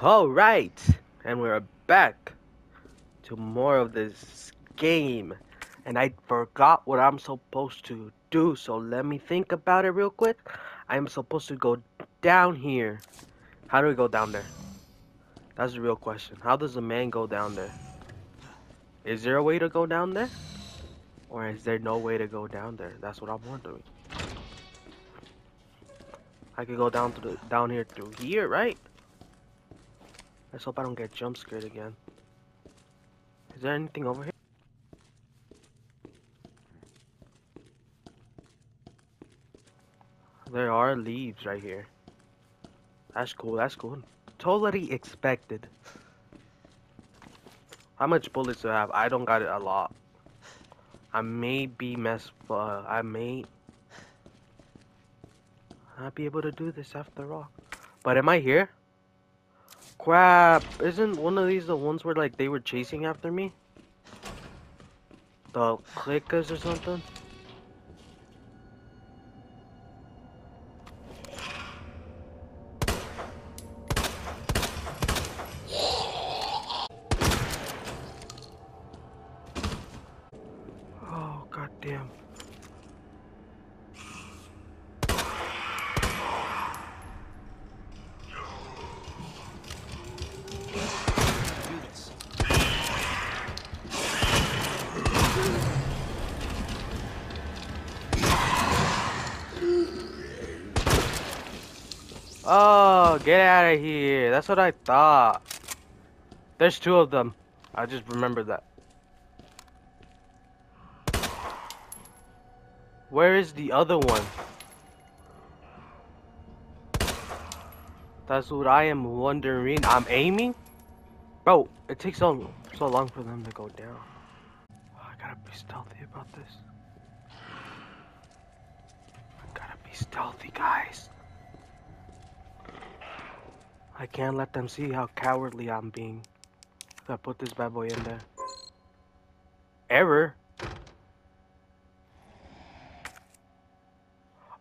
Alright, and we're back to more of this game. And I forgot what I'm supposed to do, so let me think about it real quick. I'm supposed to go down here. How do we go down there? That's the real question. How does a man go down there? Is there a way to go down there? Or is there no way to go down there? That's what I'm wondering. I could go down to the down here through here, right? Let's hope I don't get jump scared again. Is there anything over here? There are leaves right here. That's cool, that's cool. Totally expected. How much bullets do I have? I don't got it a lot. I may be messed uh, I may not be able to do this after all. But am I here? Crap! Isn't one of these the ones where like they were chasing after me? The clickers or something? Oh god Get out of here. That's what I thought. There's two of them. I just remembered that. Where is the other one? That's what I am wondering. I'm aiming? Bro, it takes so, so long for them to go down. I gotta be stealthy about this. I gotta be stealthy, guys. I can't let them see how cowardly I'm being. If I put this bad boy in there. Error?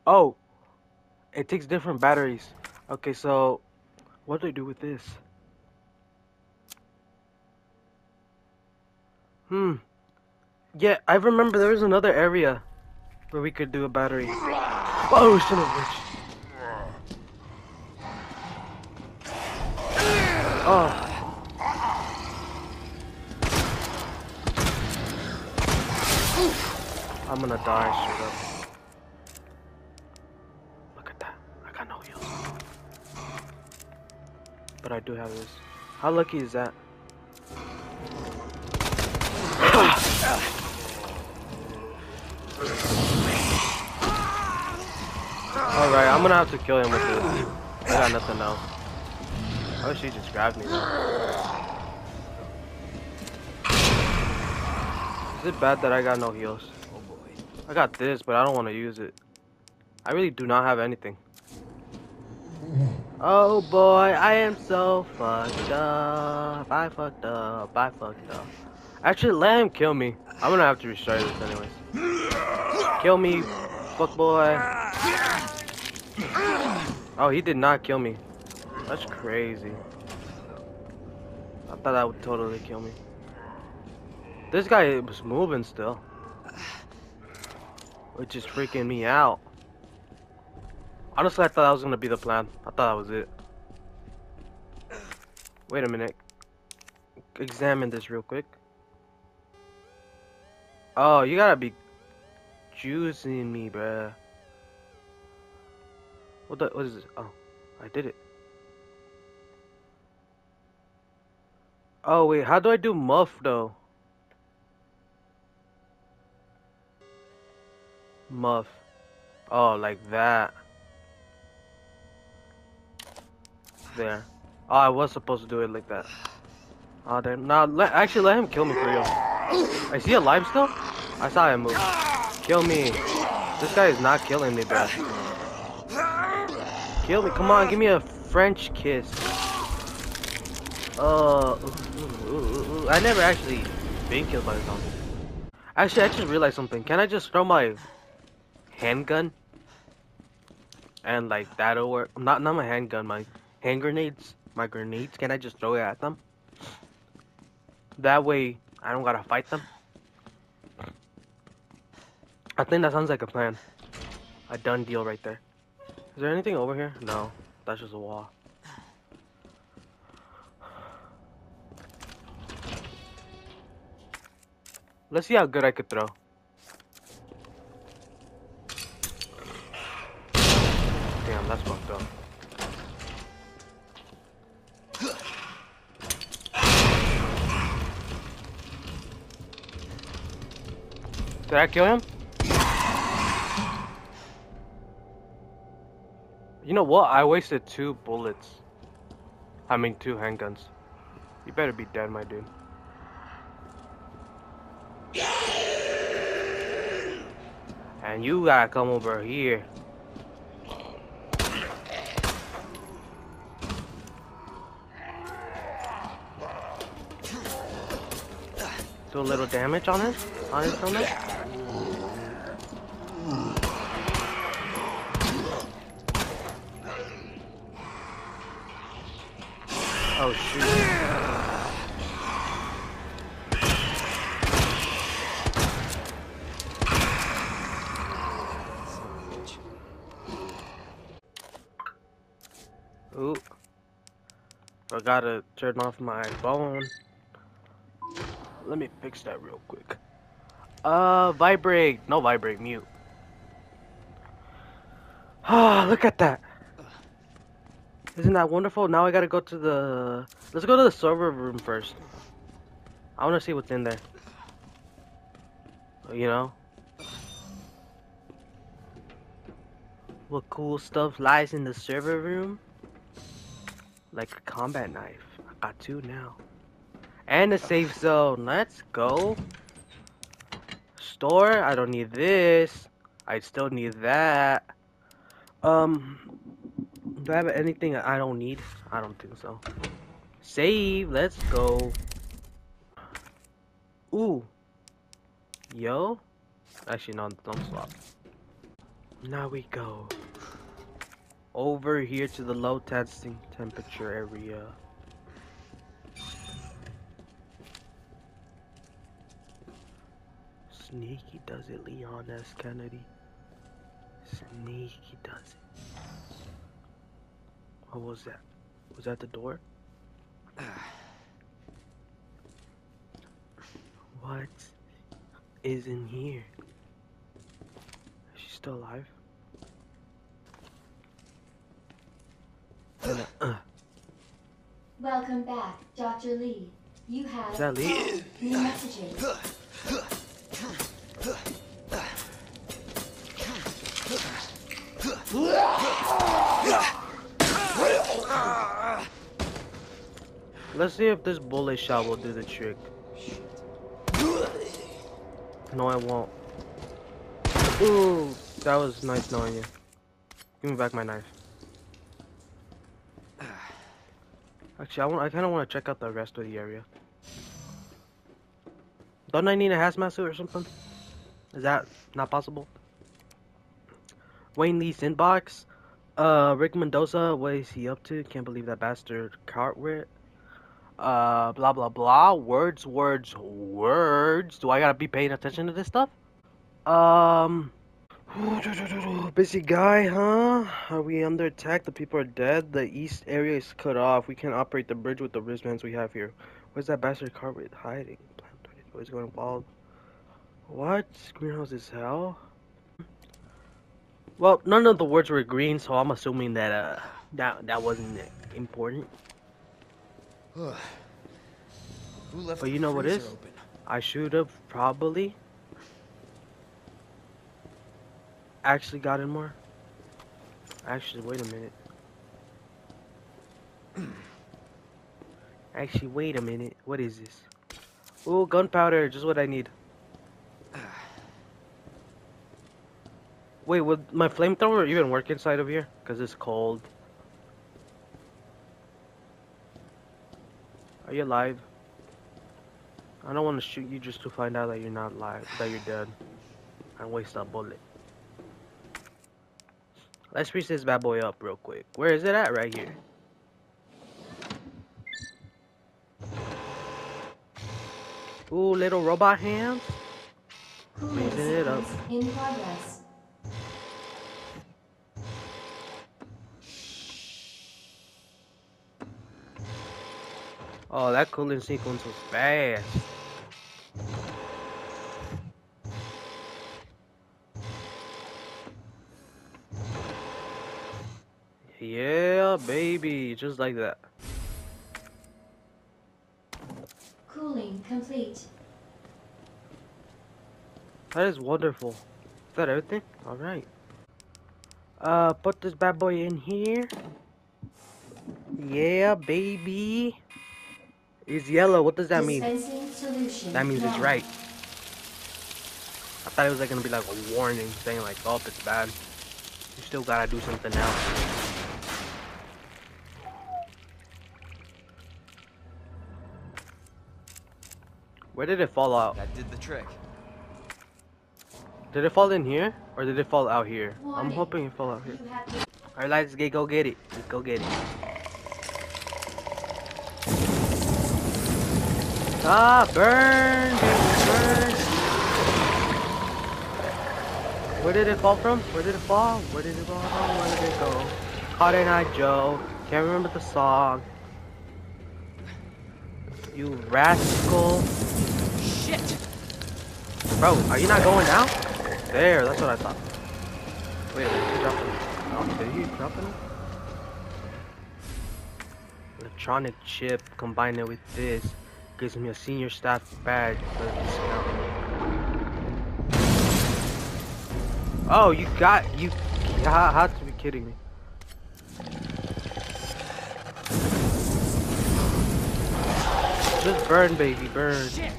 Oh! It takes different batteries. Okay, so... What do I do with this? Hmm. Yeah, I remember there was another area where we could do a battery. Oh, son of a bitch. Oh. I'm gonna die straight up. Look at that. I got no heals. But I do have this. How lucky is that? Alright, I'm gonna have to kill him with this. I got nothing else. I she just grabbed me though. Is it bad that I got no heals? Oh boy. I got this, but I don't want to use it. I really do not have anything. Oh boy, I am so fucked up. I fucked up. I fucked up. Actually, let him kill me. I'm gonna have to restart this anyways. Kill me, fuck boy. Oh, he did not kill me. That's crazy. I thought that would totally kill me. This guy was moving still. Which is freaking me out. Honestly, I thought that was gonna be the plan. I thought that was it. Wait a minute. Examine this real quick. Oh, you gotta be juicing me, bruh. What the? What is this? Oh, I did it. Oh wait, how do I do muff though? Muff. Oh, like that. There. Oh, I was supposed to do it like that. Oh, damn. Nah, let, actually, let him kill me for real. Is he alive still? I saw him move. Kill me. This guy is not killing me, bro. Kill me. Come on, give me a French kiss. Uh. I never actually been killed by a zombie. Actually, I just realized something. Can I just throw my handgun? And like that'll work. Not not my handgun, my hand grenades. my grenades, can I just throw it at them? That way, I don't gotta fight them. I think that sounds like a plan. A done deal right there. Is there anything over here? No, that's just a wall. Let's see how good I could throw. Damn, that's fucked up. Did I kill him? You know what? I wasted two bullets. I mean, two handguns. You better be dead, my dude. And you gotta come over here. Do a little damage on it? On his helmet? Oh shoot. Ooh. Gotta turn off my phone. Let me fix that real quick. Uh, vibrate. No, vibrate. Mute. Ah, look at that. Isn't that wonderful? Now I gotta go to the... Let's go to the server room first. I wanna see what's in there. You know? What cool stuff lies in the server room? Like a combat knife. I got two now. And a safe zone. Let's go. Store. I don't need this. I still need that. Um, do I have anything I don't need? I don't think so. Save. Let's go. Ooh. Yo. Actually, no. Don't swap. Now we go. Over here to the low testing temperature area. Sneaky does it, Leon S. Kennedy. Sneaky does it. What was that? Was that the door? What is in here? Is she still alive? Uh, uh, Welcome back, Dr. Lee. You have Is that Lee? new messages. let's see if this bullet shot will do the trick. No, I won't. Ooh, that was nice knowing you. Give me back my knife. Actually, I want. I kind of want to check out the rest of the area. Don't I need a hazmat suit or something? Is that not possible? Wayne Lee's inbox. Uh, Rick Mendoza. What is he up to? Can't believe that bastard Cartwright. Uh, blah blah blah. Words, words, words. Do I gotta be paying attention to this stuff? Um. Busy guy, huh? Are we under attack? The people are dead. The east area is cut off. We can't operate the bridge with the wristbands we have here. Where's that bastard Cartwright hiding? What's going wild? What? Greenhouse is hell? Well, none of the words were green, so I'm assuming that uh that that wasn't important. Who left But you know what is? Open? I should have probably actually gotten more. Actually, wait a minute. Actually, wait a minute. What is this? Ooh, gunpowder, just what I need. Wait, would my flamethrower even work inside of here? Cause it's cold. Are you alive? I don't want to shoot you just to find out that you're not alive, that you're dead, and waste a bullet. Let's reach this bad boy up real quick. Where is it at? Right here. Ooh, little robot hands. Moving it up. In progress. Oh, that cooling sequence was fast. Yeah, baby, just like that. Cooling complete. That is wonderful. Is that everything? Alright. Uh, put this bad boy in here. Yeah, baby. It's yellow. What does that mean? Solution. That means it's right. I thought it was like gonna be like a warning saying like, oh, it's bad. You still gotta do something else. Where did it fall out? That did the trick. Did it fall in here? Or did it fall out here? I'm hoping it fell out here. You have Alright, let's get go get it. Let's go get it. Ah, burn, burn. Where did it fall from? Where did it fall? Where did it fall from? Where did it go? Cotton Eye Joe. Can't remember the song. You rascal. Shit! Bro, are you not going out? There, that's what I thought. Wait, did he drop it? Oh, did drop it? Electronic chip, combined with this, gives me a senior staff badge. Oh, you got, you, ha- had to be kidding me. Just burn, baby, burn. Shit!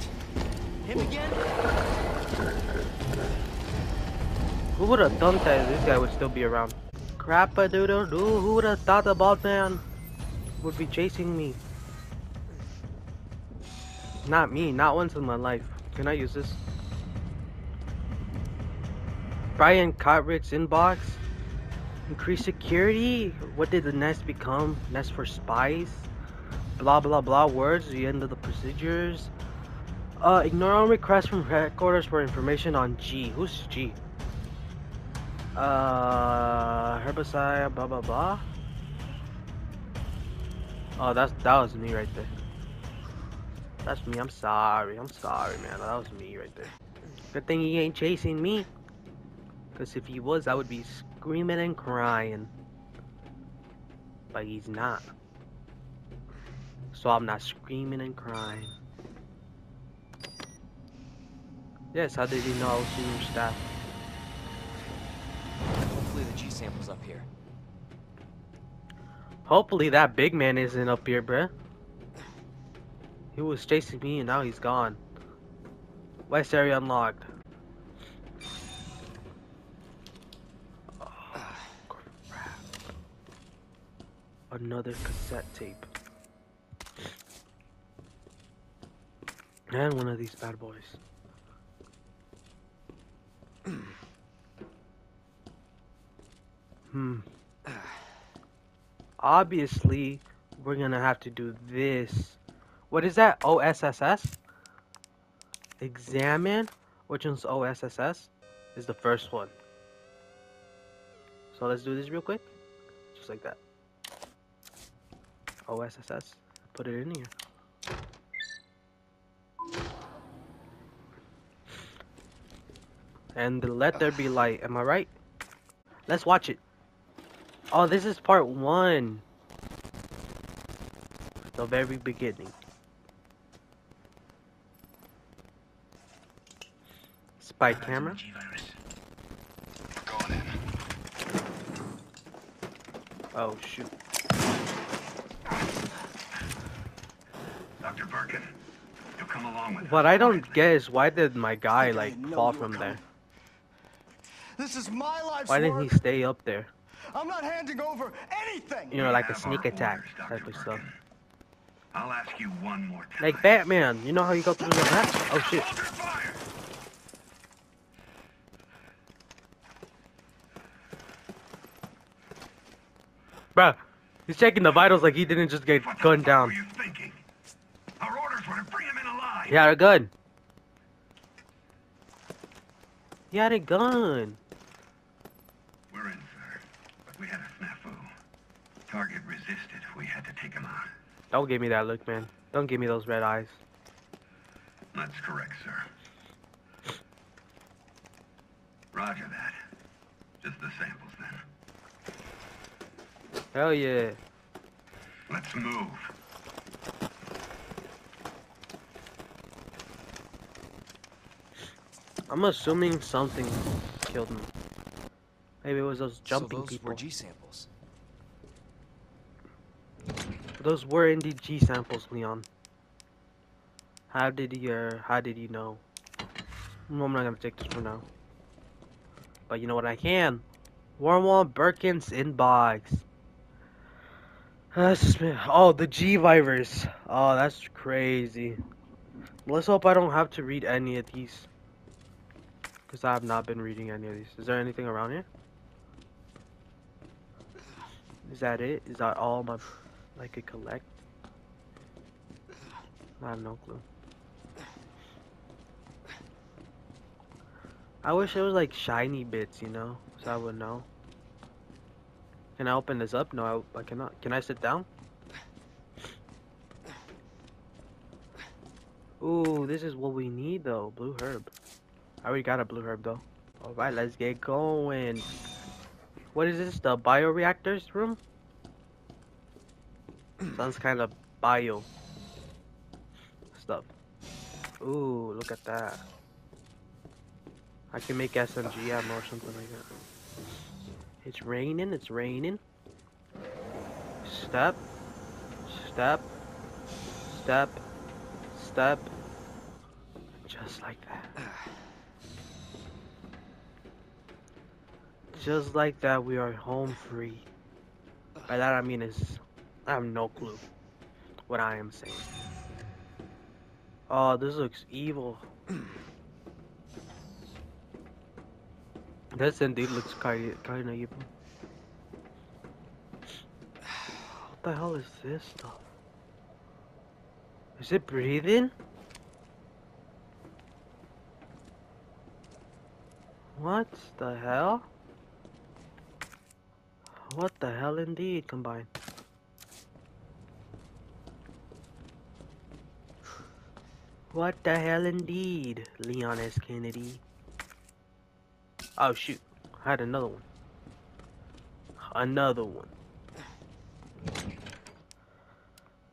Him again? Who would have thought that this guy would still be around? Crap a doodle doo. Who would have thought the bald man would be chasing me? Not me, not once in my life. Can I use this? Brian Cotrick's inbox. Increase security? What did the nest become? Nest for spies? Blah blah blah words, the end of the procedures. Uh, ignore all requests from headquarters for information on G. Who's G? Uh, herbicide, blah blah blah. Oh, that's that was me right there. That's me. I'm sorry. I'm sorry, man. That was me right there. Good thing he ain't chasing me. Cause if he was, I would be screaming and crying. But he's not. So I'm not screaming and crying. Yes, how did he know I was senior staff? Hopefully the G sample's up here. Hopefully that big man isn't up here, bruh. He was chasing me and now he's gone. West area unlocked. Oh, crap. Another cassette tape. And one of these bad boys. hmm. Obviously, we're gonna have to do this. What is that? OSSS? Examine? Which one's OSSS? Is the first one. So let's do this real quick. Just like that. OSSS. Put it in here. And the let there be light. Am I right? Let's watch it. Oh, this is part one. The very beginning. Spy camera. Oh shoot. Dr. Birkin, you'll come along with What us. I don't get is why did my guy like fall you were from there? This is my life. Why didn't he stay up there? I'm not handing over anything. You know, like a sneak attack type of stuff. I'll ask you one more time. Like Batman, you know how you go through the map? Oh shit. Bruh, he's checking the vitals like he didn't just get gunned down. Our orders were to bring him in alive. He had a gun. He had a gun. Target resisted. We had to take him out. Don't give me that look, man. Don't give me those red eyes. That's correct, sir. Roger that. Just the samples, then. Hell yeah. Let's move. I'm assuming something killed me. Maybe it was those jumping so those people. were G samples. Those were indeed G samples, Leon. How did you, uh, how did you know? No, I'm not gonna take this for now. But you know what I can? Wormwall Birkin's inbox. That's oh, the G virus. Oh, that's crazy. Let's hope I don't have to read any of these. Because I have not been reading any of these. Is there anything around here? Is that it? Is that all my I could collect? I have no clue. I wish it was like shiny bits, you know, so I would know. Can I open this up? No, I, I cannot. Can I sit down? Ooh, this is what we need though, blue herb. I already got a blue herb though. Alright, let's get going. What is this, the bioreactors room? Sounds kind of bio stuff. Ooh, look at that. I can make SMG ammo or something like that. It's raining, it's raining. Step. Step. Step. Step. Just like that. Just like that, we are home free. By that I mean is, I have no clue what I am saying. Oh, this looks evil. This indeed looks kind kind of evil. What the hell is this stuff? Is it breathing? What the hell? What the hell indeed, combined? What the hell indeed, Leon S. Kennedy? Oh shoot, I had another one. Another one.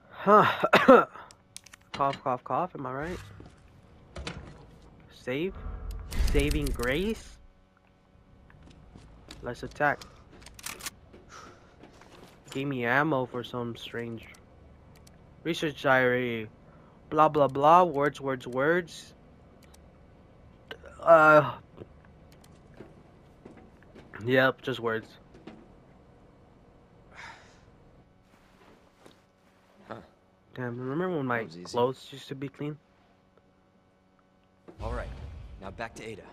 Huh. cough, cough, cough, am I right? Save? Saving grace? Let's attack. Gave me ammo for some strange research diary. Blah blah blah. Words, words, words. Uh. Yep, just words. Huh. Damn, remember when my clothes used to be clean? All right, now back to Ada.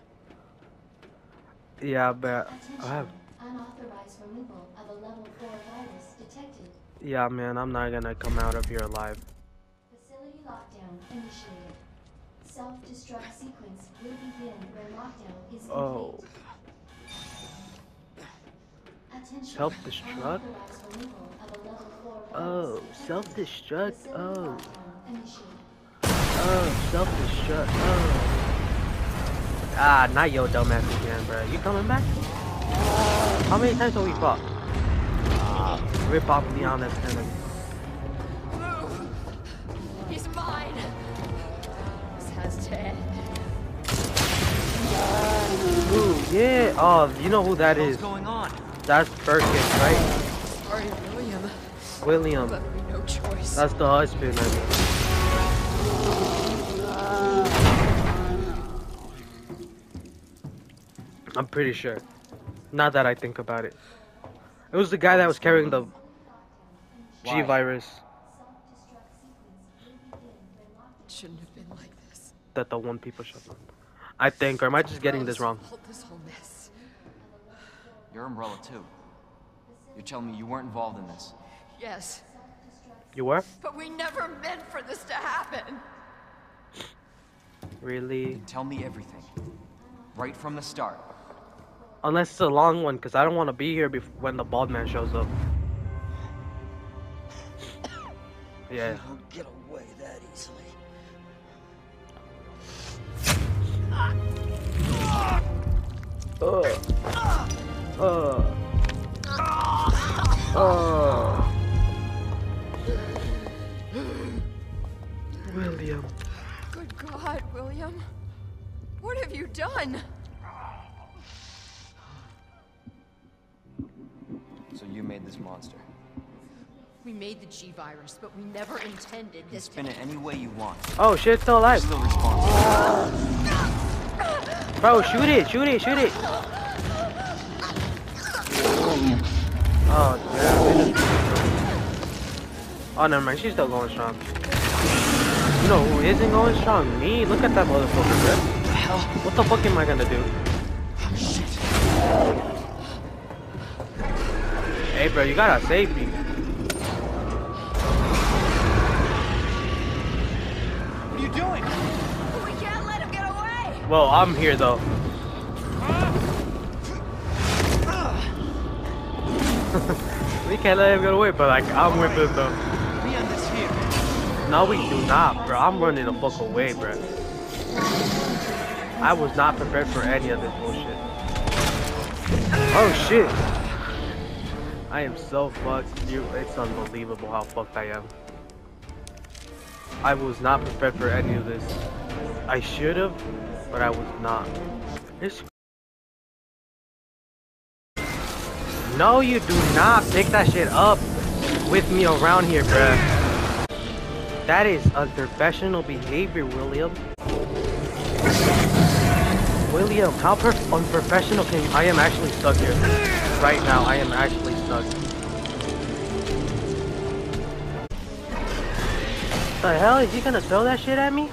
Yeah, but Attention. I have. Unauthorized removal of a level 4 virus detected. Yeah, man, I'm not gonna come out of here alive. Lockdown initiated. Self-destruct sequence will begin when lockdown is complete. Oh. Self-destruct? Unauthorized removal of a level 4 virus Oh, self-destruct. Oh, oh, self-destruct. Oh. Ah, not yo dumbass again, bro. You coming back? How many times have we fought? Rip off Leon that's kind yeah. Oh, you know who that What's is? going on? That's Perkins, right? Sorry, William, William. but no choice. That's the husband, I mean. I'm pretty sure. Not that I think about it. It was the guy that was carrying the G virus Shouldn't have been like this. that the one people shot on. I think, or am I just getting this wrong? Hold this whole mess. You're Umbrella too. You're telling me you weren't involved in this. Yes, You were? but we never meant for this to happen. Really? Tell me everything. Right from the start. Unless it's a long one, because I don't want to be here bef- when the bald man shows up. Yeah. William. Good God, William. What have you done? So you made this monster. We made the G virus, but we never intended You can this spin it any way you want. Oh shit, it's still You're alive. still responsible. Bro, shoot it, shoot it, shoot it. Oh, damn. Oh, never mind. She's still going strong. You know who isn't going strong? Me. Look at that motherfucker, bro. What the fuck am I gonna do? Hey, bro, you gotta save me. Well, I'm here though. we can't let him get away, but like I'm with him though. We end this here. No, we do not, bro. I'm running the fuck away, bro. I was not prepared for any of this bullshit. Oh shit. I am so fucked. You, it's unbelievable how fucked I am. I was not prepared for any of this. I should have, but I was not. This. No, you do not pick that shit up with me around here, bruh. That is unprofessional behavior, William. William, how unprofessional can you? I am actually stuck here. Right now, I am actually stuck. The hell is he gonna throw that shit at me?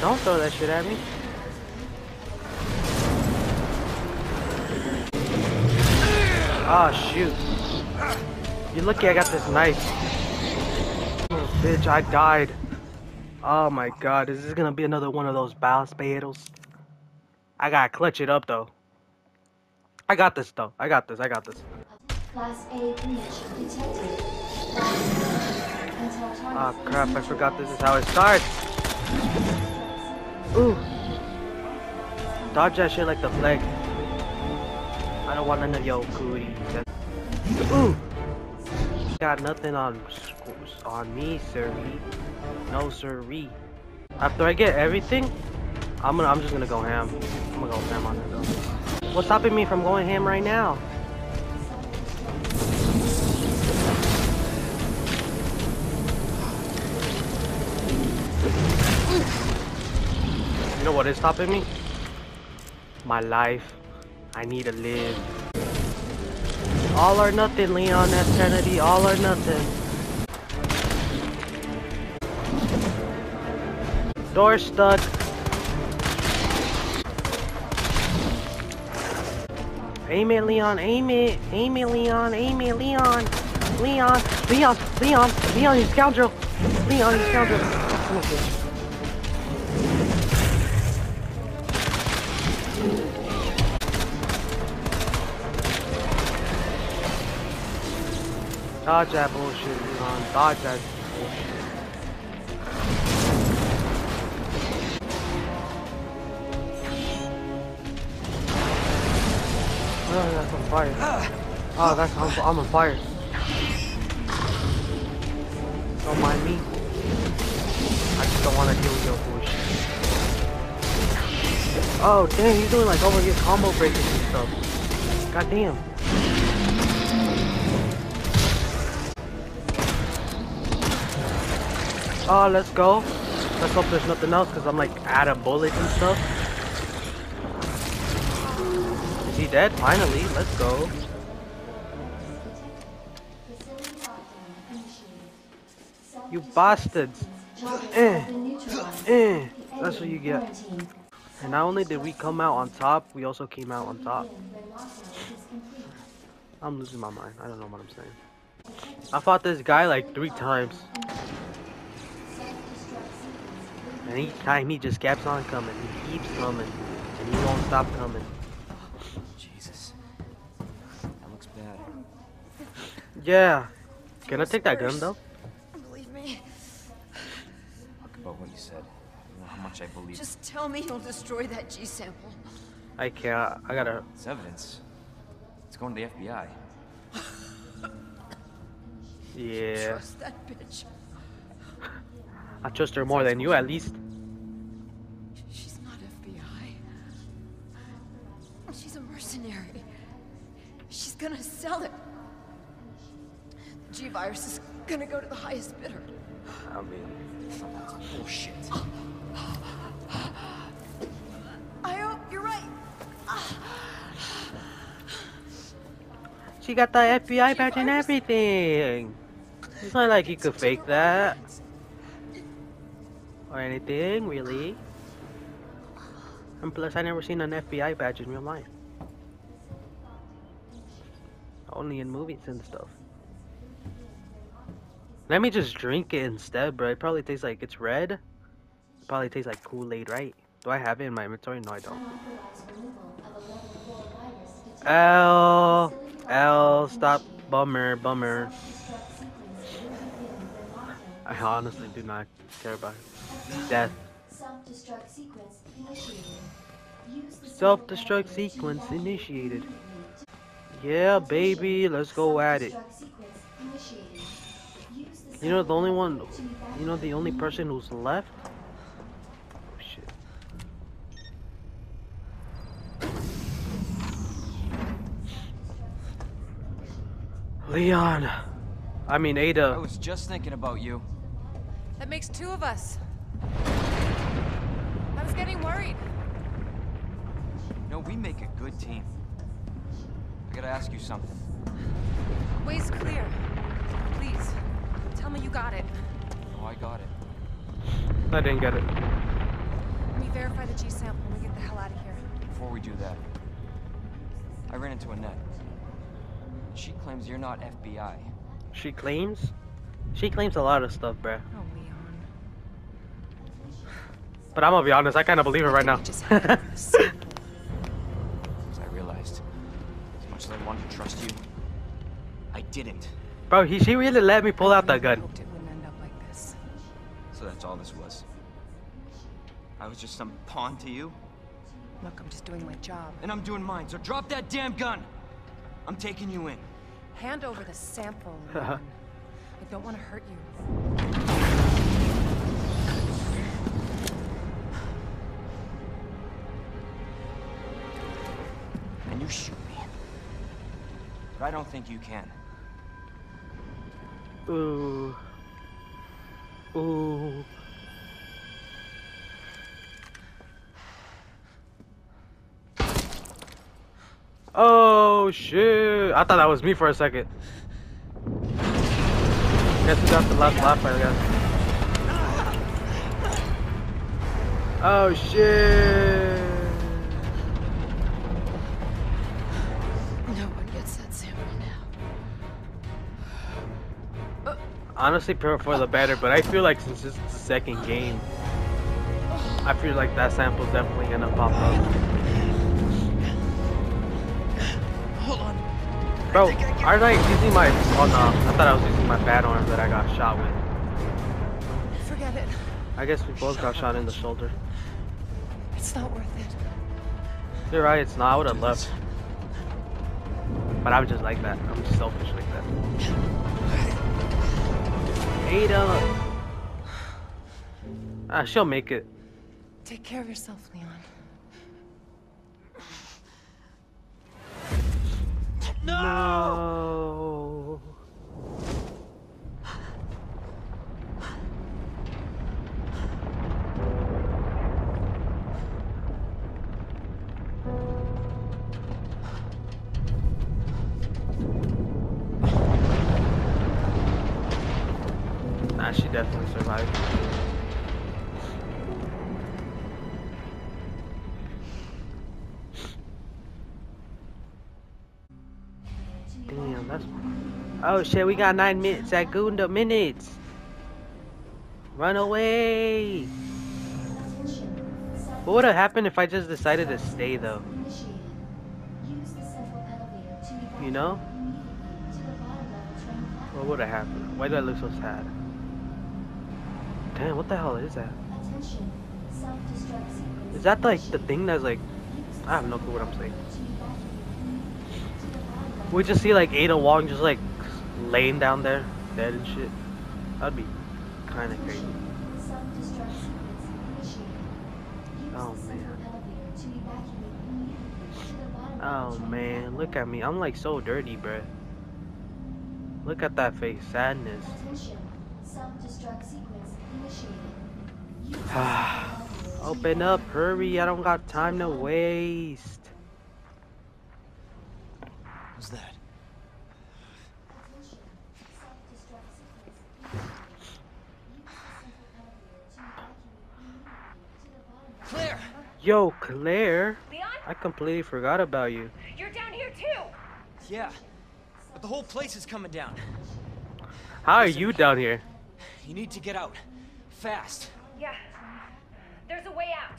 Don't throw that shit at me. Oh shoot. You're lucky I got this knife. Oh, bitch, I died. Oh my god, is this gonna be another one of those bounce battles? I gotta clutch it up though. I got this though. I got this. I got this. Class A breach detected. Until target Ah crap, I forgot this is how it starts. Ooh. Dodge that shit like the flag. I don't want none of your cooties. Ooh. Got nothing on on me, sirree. No sirree. After I get everything, I'm gonna I'm just gonna go ham. I'm gonna go ham on it though. What's stopping me from going ham right now? You know what is stopping me? My life. I need to live. All or nothing, Leon S. Kennedy. All or nothing. Door stuck. Aim it, Leon. Aim it. Aim it, Leon. Aim it, Leon. Leon. Leon. Leon. Leon, you scoundrel. Leon, you scoundrel. Dodge that bullshit, Leon. Dodge that bullshit. Oh, that's on fire. Oh, that's I'm, I'm on fire. Don't mind me. I just don't want to deal with your bullshit. Oh, dang, he's doing like over here combo breakers and stuff. God damn. Oh, let's go. Let's hope there's nothing else because I'm like out of bullets and stuff. Is he dead? Finally, let's go. You bastards. Eh. Eh, that's what you get. And not only did we come out on top, we also came out on top. I'm losing my mind. I don't know what I'm saying. I fought this guy like three times, and each time he just keeps on coming. He keeps coming. And he won't stop coming. Jesus. That looks bad. Yeah. Can I take that gun though? Believe me. Talk about what you said. I know how much I believe. Just tell me you'll destroy that G sample. I can't. I gotta. It's evidence. It's going to the FBI. Yeah. Trust that bitch. I trust her more than you at least. She's not FBI. She's a mercenary. She's gonna sell it. The G virus is gonna go to the highest bidder. I mean, Bullshit. I hope you're right. she got the FBI badge and everything. It's not like you could fake that or anything, really. And plus, I never seen an FBI badge in real life. Only in movies and stuff. Let me just drink it instead, bro. It probably tastes like it's red. It probably tastes like Kool-Aid, right? Do I have it in my inventory? No, I don't. Unauthorized removal of a level 4 virus detected. L, L, stop, bummer, bummer. I honestly do not care about death. Self-destruct sequence initiated. Self-destruct symbol elevator to sequence initiated. Yeah, baby, let's go at it. Self-destruct sequence initiated. Use the You know, the only one, you know, the only person who's left? Oh, shit. Leon. I mean, Ada. I was just thinking about you. That makes two of us. I was getting worried. No, we make a good team. I gotta ask you something. Way's clear. Please, tell me you got it. Oh, I got it. I didn't get it. Let me verify the G sample and we get the hell out of here. Before we do that, I ran into Annette. She claims you're not FBI. She claims? She claims a lot of stuff, bruh. Oh, Leon. But I'm gonna be honest, I kinda believe it right now. Just had the sample. As I realized, as much as I wanted to trust you, I didn't. Bro, he, she really let me pull out that gun. hoped it wouldn't end up like. So that's all this was. I was just some pawn to you, Look, I'm just doing my job. and I'm doing mine, so drop that damn gun! I'm taking you in. Hand over the sample, Leon. I don't want to hurt you. Shoot me. But I don't think you can. Ooh. Ooh. Oh shit! I thought that was me for a second. Guess who got the last laugh, I guess. Oh shit! Honestly, for for the better, but I feel like since this is the second game, I feel like that sample's definitely gonna pop up. Hold on. Bro, aren't I using my... Oh no, I thought I was using my bad arm that I got shot with. Forget it. I guess we both got shot in the shoulder. It's not worth it. You're right, it's not. I would have left. But I'm just like that. I'm selfish like that. Ada! Ah, she'll make it. Take care of yourself, Leon. No! Oh shit, we got nine minutes at Gunda minutes. Run away! What would have happened if I just decided to stay though? You know? What would have happened? Why do I look so sad? Damn, what the hell is that? Is that like the thing that's like I have no clue what I'm saying. We just see like Ada Wong just like laying down there, dead and shit. That'd be kind of crazy. Oh man. Oh man, look at me. I'm like so dirty, bruh. Look at that face. Sadness. Open up, hurry. I don't got time to waste. What's that? Yo, Claire. Leon, I completely forgot about you. you're down here too. Yeah. But the whole place is coming down. How are you down here? You need to get out. Fast. Yeah, there's a way out.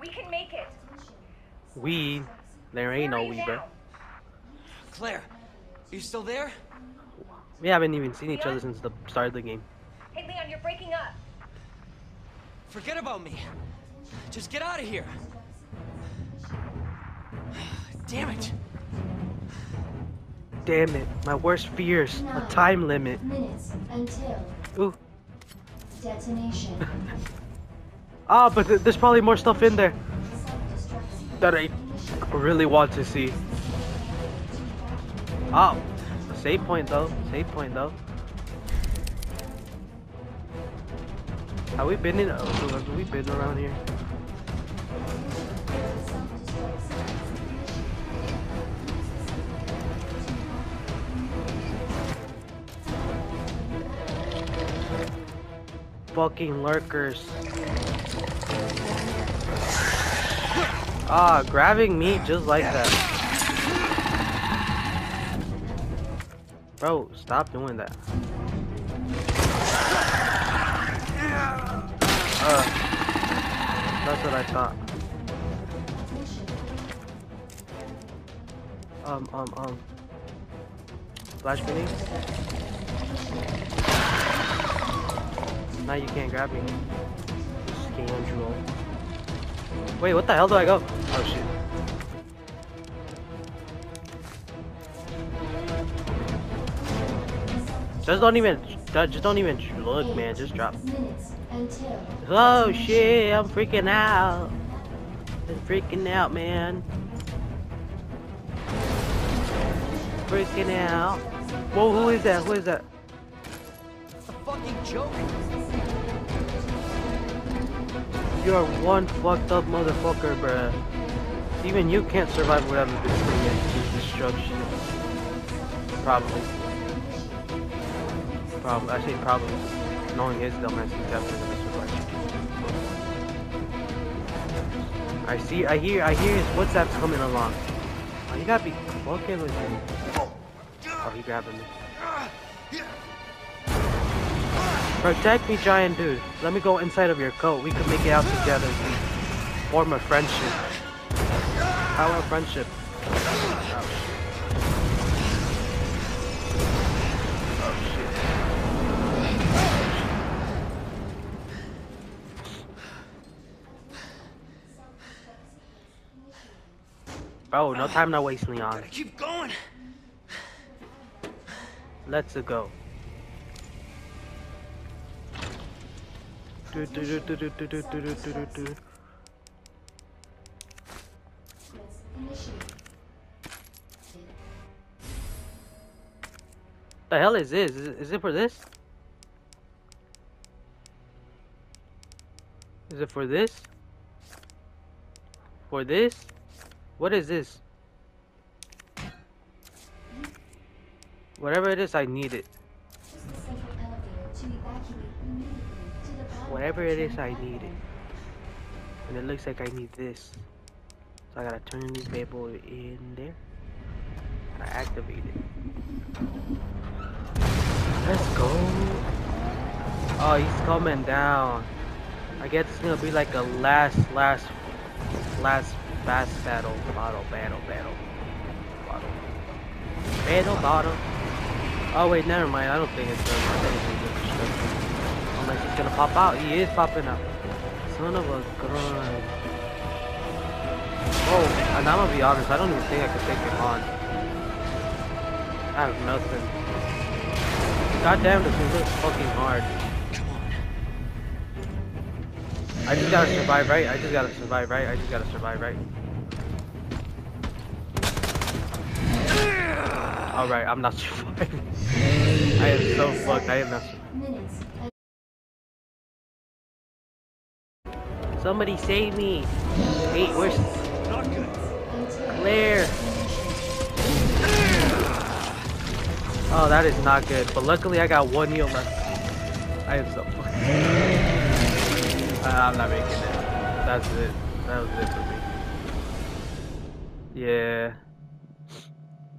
We can make it. We. There ain't Where no we, you bruh. now? Claire, you still there? We haven't even seen each other since the start of the game. Hey, Leon, you're breaking up. Forget about me. Just get out of here. Damn it. Damn it, my worst fears. A time limit. Minutes until Ooh. detonation. Ah, but th- there's probably more stuff in there that I really want to see. Oh, save point though. Save point though. Have we been in? Oh, have we been around here? Fucking lurkers. Ah, grabbing me just like that. Bro, stop doing that. That's what I thought. Um, um, um. Flash grenade? Now you can't grab me. Scoundrel. Wait, what the hell do I go? Oh shit. Just don't even, just don't even look, man. Just drop. Minutes until Oh shit, I'm freaking out. I'm freaking out, man. Freaking out. Whoa, who is that? Who is that? It's a fucking joke. You're one fucked up motherfucker, bruh. Even you can't survive whatever this thing is. This destruction. Probably. Probably. I say probably. Knowing his dumbass, he's definitely gonna survive. I see. I hear. I hear his footsteps coming along. Oh, you gotta be fucking with him. Oh, he grabbing me. Protect me, giant dude. Let me go inside of your coat. We can make it out together. Form a friendship. Power friendship. Bro, no time to waste, Leon. Gotta keep going. Let's go. Do, do, do, the hell is this? Is it for this? Is it for this? For this? What is this? Whatever it is, I need it. Whatever it is, I need it. And it looks like I need this. So I gotta turn this bad boy in there. I activate it. Let's go. Oh, he's coming down. I guess it's gonna be like a last, last, last fast battle, battle, battle, battle, battle, battle, battle. Oh wait, never mind. I don't think it's gonna. Think it's. Unless it's gonna pop out. He is popping out. Son of a gun. Oh, and I'm gonna be honest. I don't even think I could take him on. I have nothing. God damn, this is fucking hard. I just gotta survive, right? I just gotta survive, right? I just gotta survive, right? Alright, I'm not surviving. I am so fucked. I am not. Somebody save me! Hey, where's Claire? Oh, that is not good. But luckily, I got one heal left. I am so fucked. Uh, I'm not making it. That's it. That was it for me. Yeah.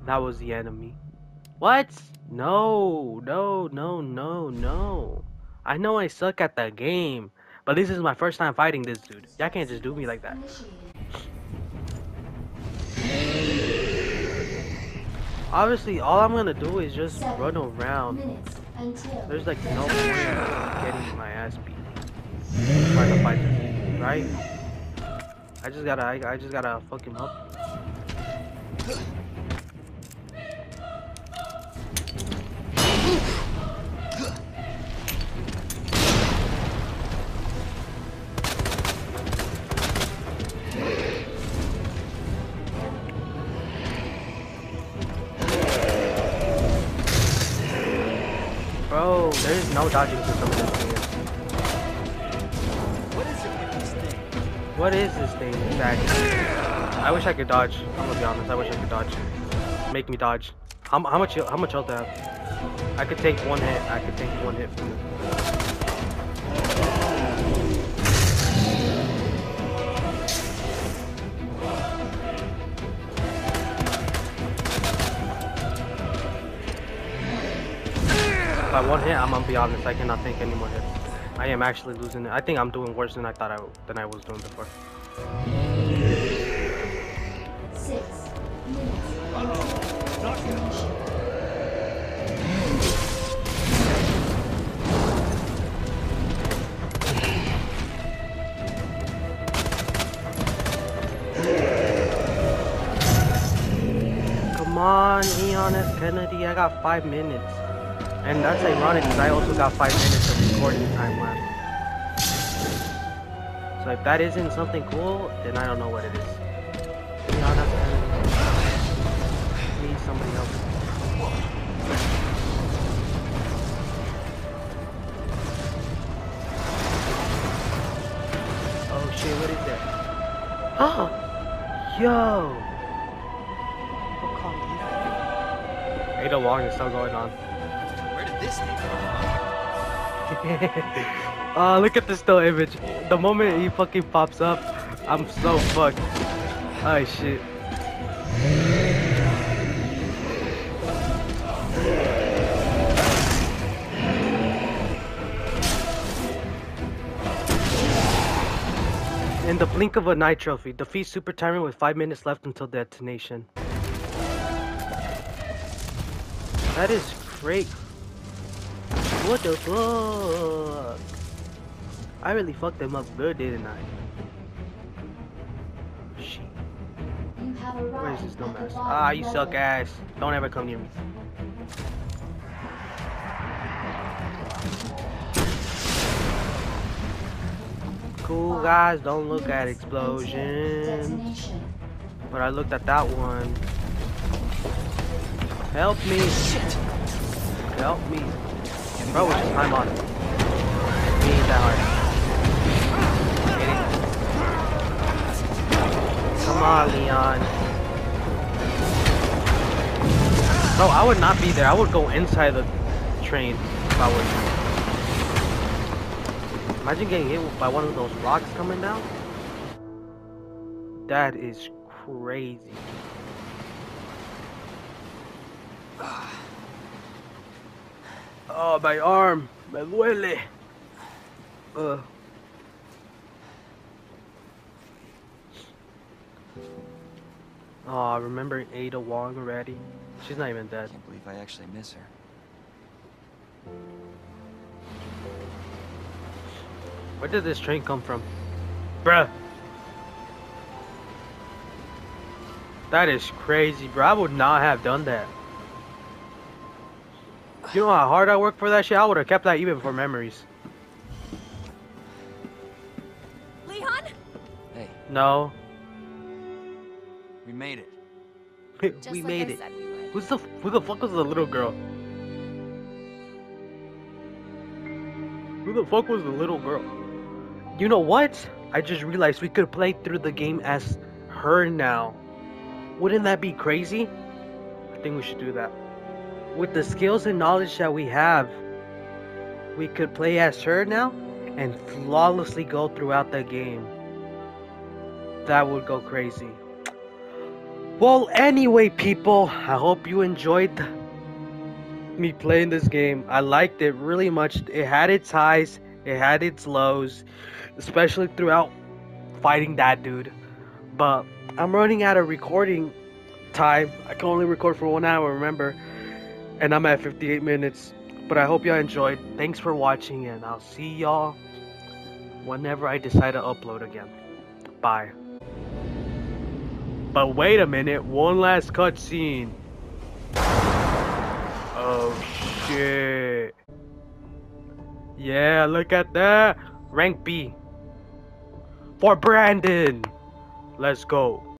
That was the enemy. What? No, no, no, no, no. I know I suck at the game, but this is my first time fighting this dude. Y'all can't just do me like that. Obviously, all I'm gonna do is just run around. There's like no point in getting my ass beat. Trying to fight this right? I just gotta, I, I just gotta fuck him up. Bro, there's no dodging some this What is this thing exactly? I wish I could dodge. I'm gonna be honest. I wish I could dodge. Make me dodge. How, how much how much health do I have? I could take one hit. I could take one hit from this. By one hit, I'm gonna be honest. I cannot take any more hits. I am actually losing it. I think I'm doing worse than I thought I than I was doing before. Six minutes Come on, Leon S. Kennedy. I got five minutes. And that's ironic because I also got five minutes of recording time left. So if that isn't something cool, then I don't know what it is. Leon S. Kennedy. Need somebody else. Oh shit, what is that? Oh! Yo! The long is still going on. This come uh, look at the still image. The moment he fucking pops up, I'm so fucked. Oh shit. In the blink of a night trophy, defeat Super Tyrant with 5 minutes left until detonation. That is great. What the fuck? I really fucked them up good, didn't I? Shit. You have arrived Where is this dumbass? Ah, you suck ass. Don't ever come near me. Cool guys, don't look at explosions. But I looked at that one. Help me. Shit! Help me. Bro, time on it. He ain't that hard. Come on, Leon. Bro, I would not be there. I would go inside the train if I was. Imagine getting hit by one of those rocks coming down. That is crazy. Ah. Oh, my arm. Me duele. Uh. I oh, Ada Wong already? She's not even dead. I can't believe I actually miss her. Where did this train come from? Bruh. That is crazy, bro. I would not have done that. You know how hard I worked for that shit? I would have kept that even for memories. Leon? Hey, No. we made it. Just we like made I it. said we. Who's the who the fuck was the little girl? Who the fuck was the little girl? You know what? I just realized we could play through the game as her now. Wouldn't that be crazy? I think we should do that. With the skills and knowledge that we have, we could play as her now and flawlessly go throughout the game. That would go crazy. Well, anyway, people, I hope you enjoyed me playing this game. I liked it really much. It had its highs, it had its lows, especially throughout fighting that dude. But I'm running out of recording time. I can only record for one hour, remember? And I'm at 58 minutes. But I hope y'all enjoyed. Thanks for watching, and I'll see y'all whenever I decide to upload again. Bye. But wait a minute, one last cutscene. Oh shit. Yeah, look at that. Rank B. For Brandon. Let's go.